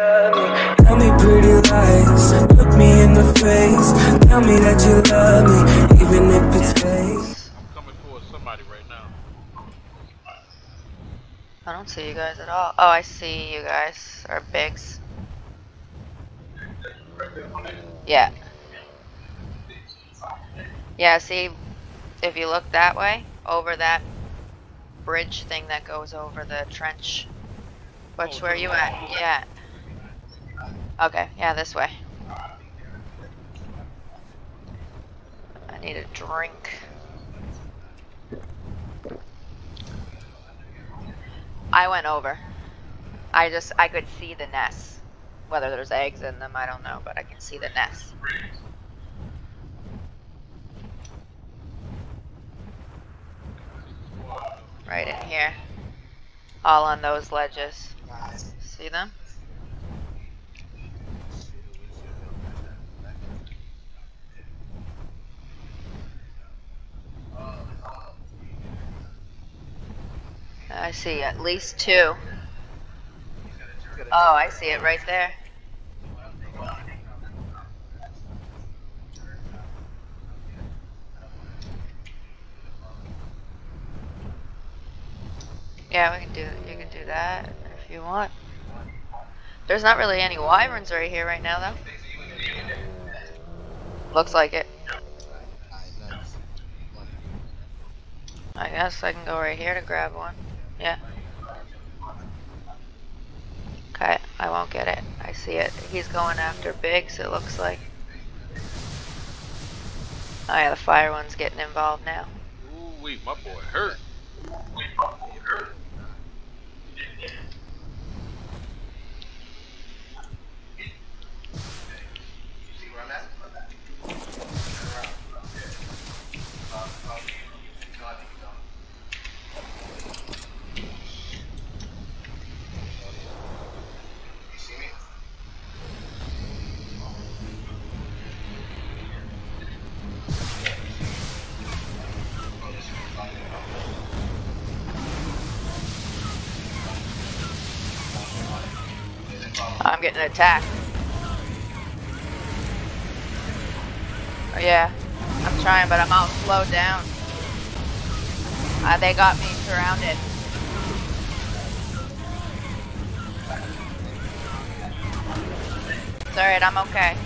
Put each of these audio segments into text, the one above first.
love me. Tell me pretty lies. Look me in the face. Tell me that you love me, even if it's fake. I'm coming for somebody right now. I don't see you guys at all. Oh, I see you guys. Or Biggs. Yeah. Yeah, see, if you look that way, over that bridge thing that goes over the trench. Which, Oh, where to you at? Yeah. Okay, yeah, this way. I need a drink. I went over. I just, I could see the nests. Whether there's eggs in them, I don't know, but I can see the nests. Right in here. All on those ledges. See them? I see at least two. Oh, I see it right there. Yeah, we can do. You can do that if you want. There's not really any wyverns right here right now, though. Looks like it. I guess I can go right here to grab one. Yeah. Okay, I won't get it. I see it. He's going after Biggs, it looks like. Oh yeah, the fire one's getting involved now. Ooh wee, my boy hurt. I'm getting attacked. Oh, yeah, I'm trying, but I'm all slowed down. Uh, they got me surrounded. It's alright, I'm okay.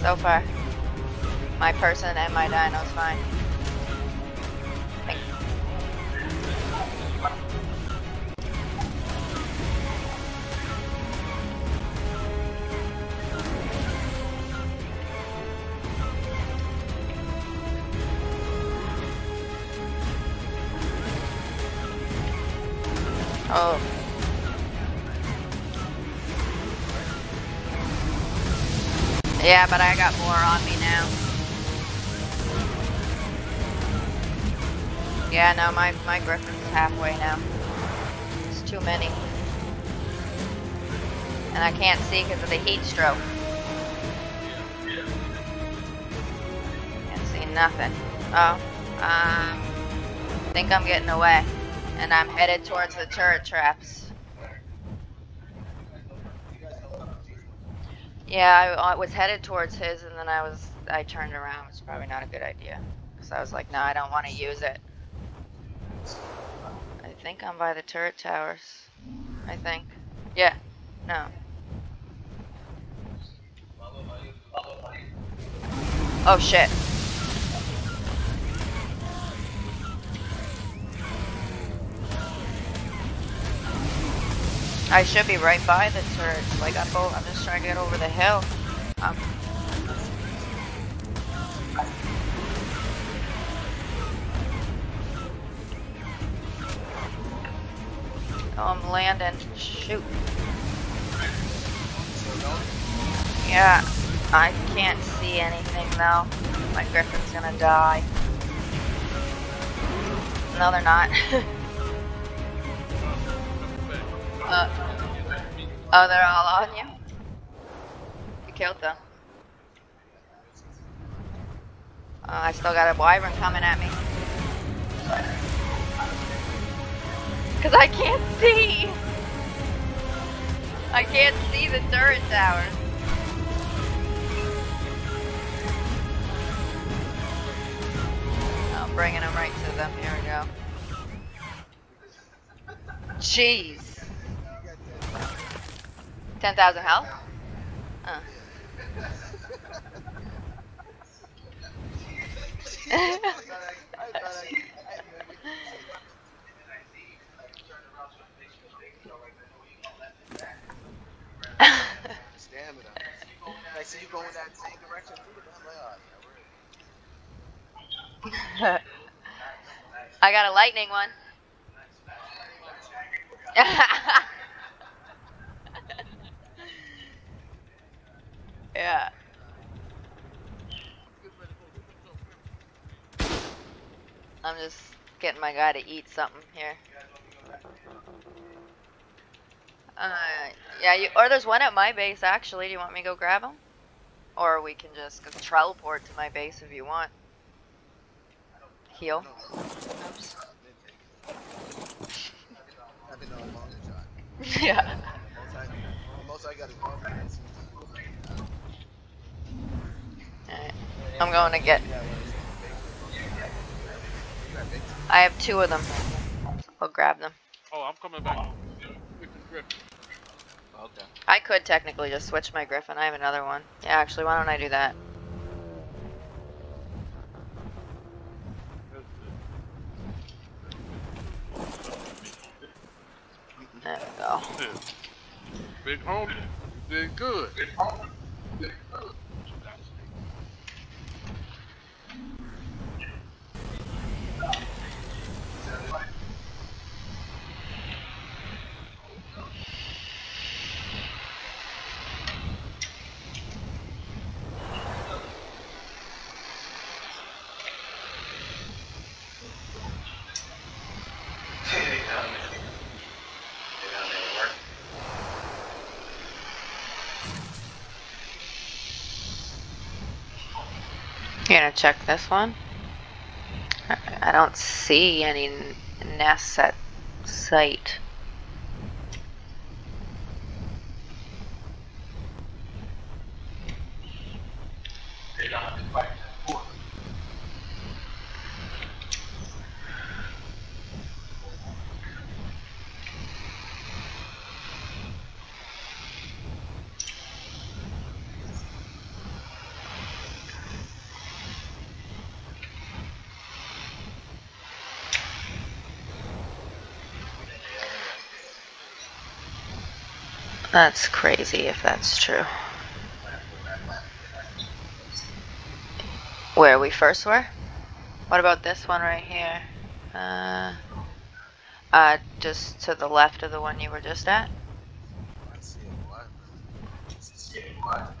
So far, my person and my dino's fine. Oh. Yeah, but I got more on me now. Yeah, no, my, my griffin's halfway now. It's too many. And I can't see because of the heat stroke. Can't see nothing. Oh, um, think I'm getting away. And I'm headed towards the turret traps. Yeah, I, I was headed towards his and then I was, I turned around. It's probably not a good idea. Because I was like, no, I don't want to use it. I think I'm by the turret towers. I think. Yeah. No. Oh shit. I should be right by the turret. Like I'm, I'm just trying to get over the hill. Um, oh, I'm landing. Shoot. Yeah, I can't see anything though. My griffin's gonna die. No, they're not. uh, oh, they're all on you? You killed them. I still got a wyvern coming at me. Cause I can't see. I can't see the turret tower. I'm bringing them right to them. Here we go. Jeez. 10,000 health? Uh. Stamina. I see you going that same direction too. but I'm like, yeah, we're- I got a lightning one. yeah. I'm just getting my guy to eat something here. Uh, yeah, you, or there's one at my base actually. Do you want me to go grab him? Or we can just teleport to my base if you want. Heal. Oops. Yeah. I'm going to get. Yeah, well, it's big. You got big. I have two of them. I'll grab them. Oh, I'm coming back. With the. Okay. I could technically just switch my Griffin. I have another one. Yeah, actually, why don't I do that? There we go. Yeah. Big homie, you did good. Gonna check this one? I- don't see any nests at sight. That's crazy if that's true. Where we first were? What about this one right here? Uh, uh, just to the left of the one you were just at? I see a what? See a what?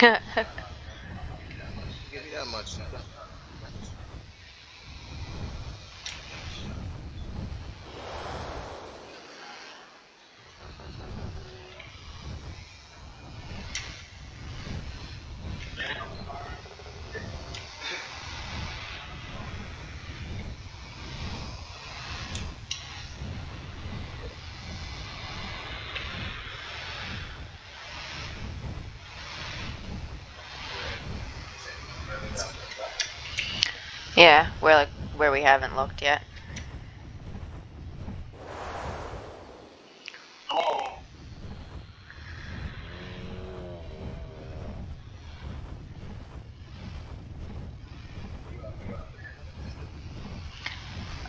Give me that much. Yeah, where like where we haven't looked yet.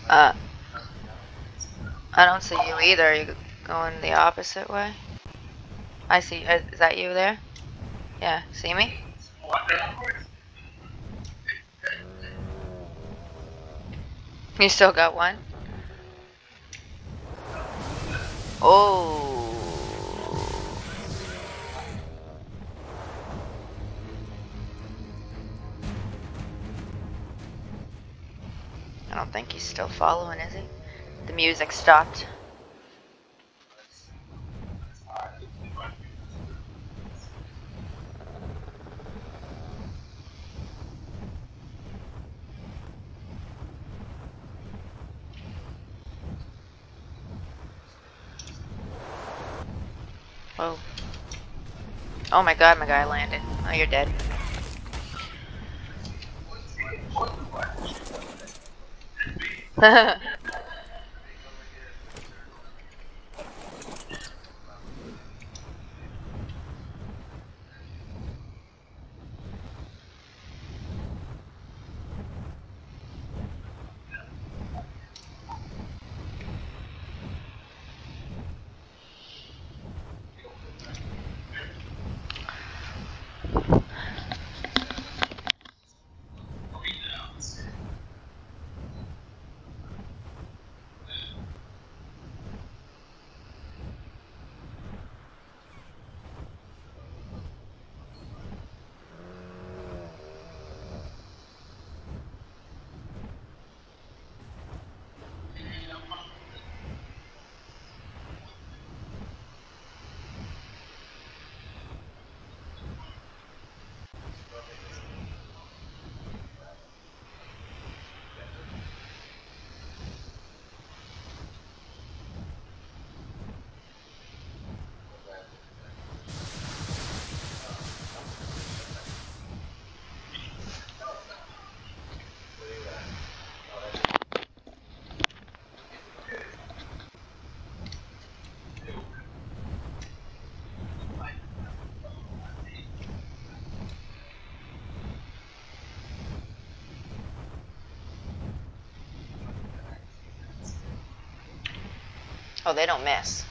Uh, I don't see you either. You going the opposite way? I see. uh, Is that you there? Yeah, see me? You still got one? Oh. I don't think he's still following, is he? The music stopped. Whoa. Oh my god, my guy landed. Oh, you're dead. oh, they don't miss.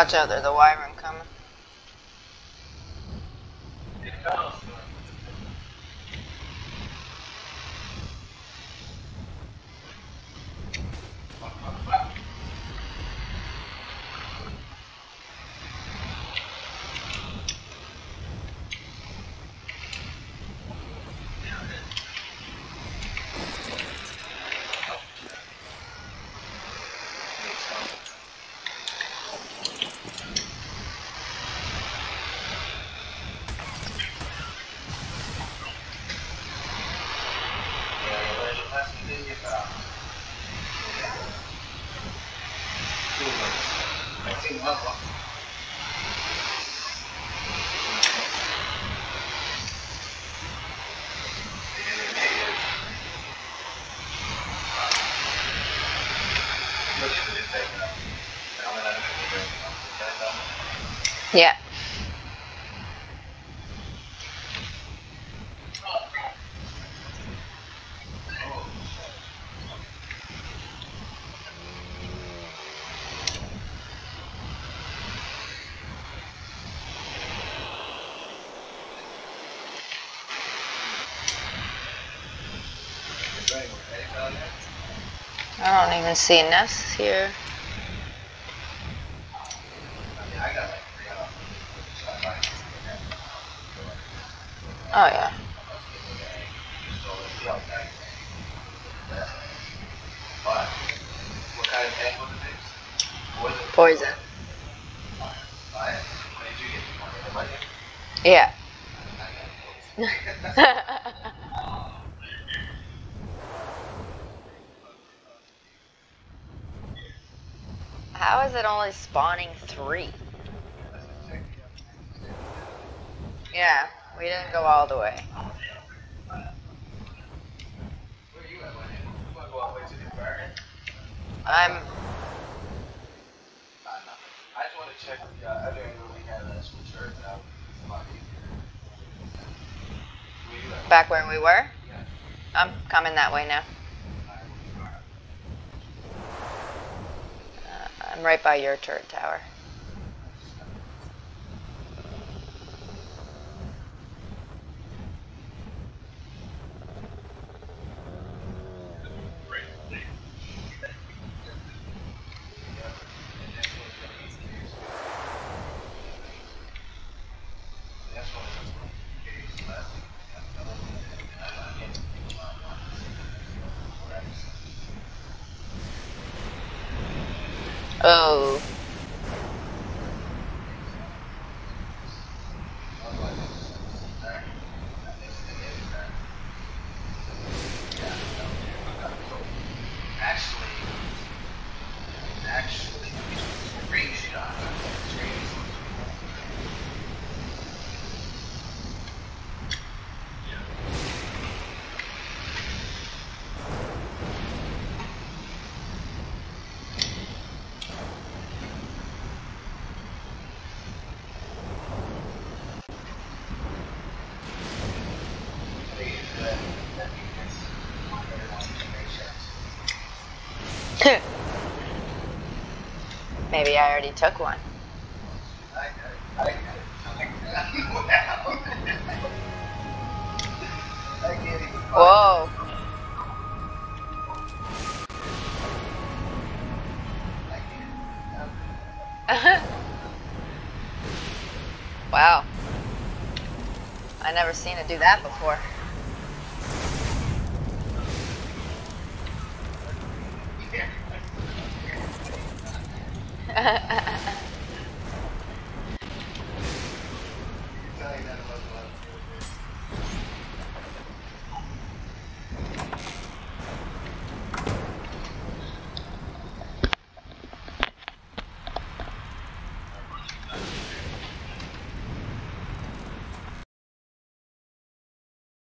Watch out, there's a wyvern coming. Yeah. I don't even see nests here. Oh yeah. Poison. Yeah. How is it only spawning three? Yeah, we didn't go all the way. To? I'm. I just wanna check the other angle we had uh, switch earth out. Back where we were? I'm coming that way now. Alright, where you are. Uh, Right by your turret tower. Oh. Actually, actually, range shot. It's range. I think it's good that because everyone can make shots. Maybe I already took one. Whoa. Wow. I never seen it do that before. uh, uh, uh.